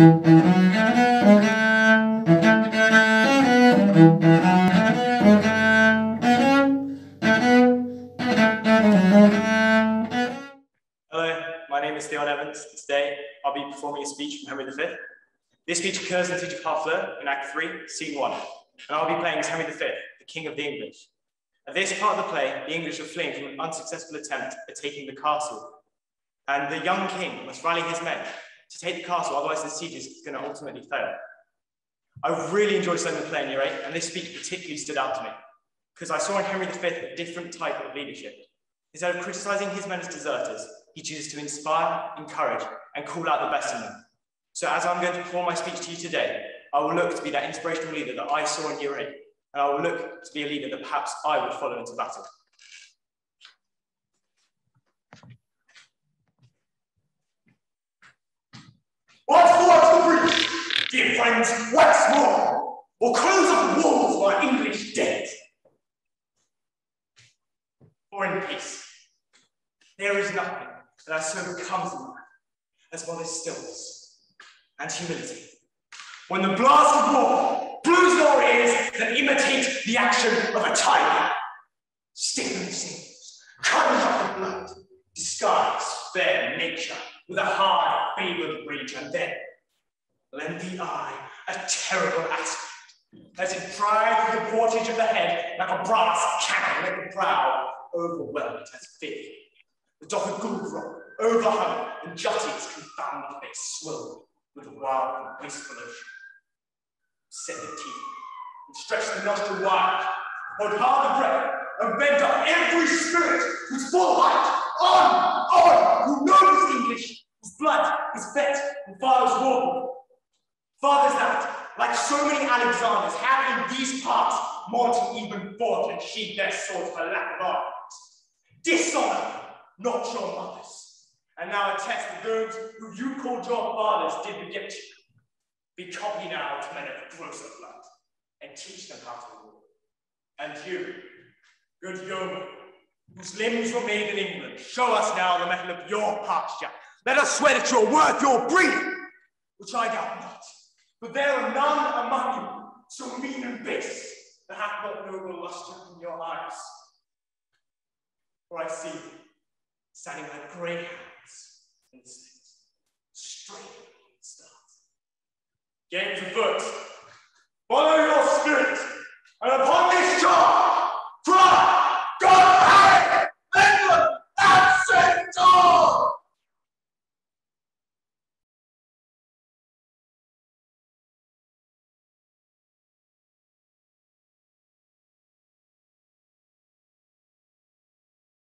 Hello, my name is Theon Evans, today I'll be performing a speech from Henry V. This speech occurs in the siege of Harfleur in Act 3, Scene 1, and I'll be playing as Henry V, the King of the English. At this part of the play, the English are fleeing from an unsuccessful attempt at taking the castle, and the young king must rally his men to take the castle, otherwise the siege is going to ultimately fail. I really the play in year 8, and this speech particularly stood out to me, because I saw in Henry V a different type of leadership. Instead of criticizing his men as deserters, he chooses to inspire, encourage, and call out the best in them. So as I'm going to perform my speech to you today, I will look to be that inspirational leader that I saw in year eight, and I will look to be a leader that perhaps I would follow into battle. Once more to the breach, dear friends, once more, or close up the walls our English dead. Or in peace. There is nothing that so becomes man as well as stillness and humility. When the blast of war blows in our ears that imitate the action of a tiger, stiffening sinews, cutting up the blood, disguise fair nature with a hard, favored rage, and then lend the eye a terrible aspect as it pried through the portage of the head like a brass cannon, a brow overwhelmed as fear. The dotted gold rock overhung and jutties confound the face swelled with a wild and wasteful ocean. Set the teeth and stretched the nostril wide, hold hard the breath, and bend up every spirit whose full height, on, on, who knows English, his blood, his vet, and father's war. Fathers that, like so many Alexanders, have in these parts mounted even fought and sheathed their swords for lack of arms. Dishonor, not your mothers. And now attest the those who you called your fathers did beget you. Be copy now to men of grosser blood, and teach them how to rule. And you, good yeoman, whose limbs were made in England, show us now the metal of your pasture. Let us swear that you're worth your breeding, which I doubt not. But there are none among you so mean and base that hath not noble lustre in your eyes. For I see standing like greyhounds in the slings, straight start. Games afoot. Follow your spirit, and upon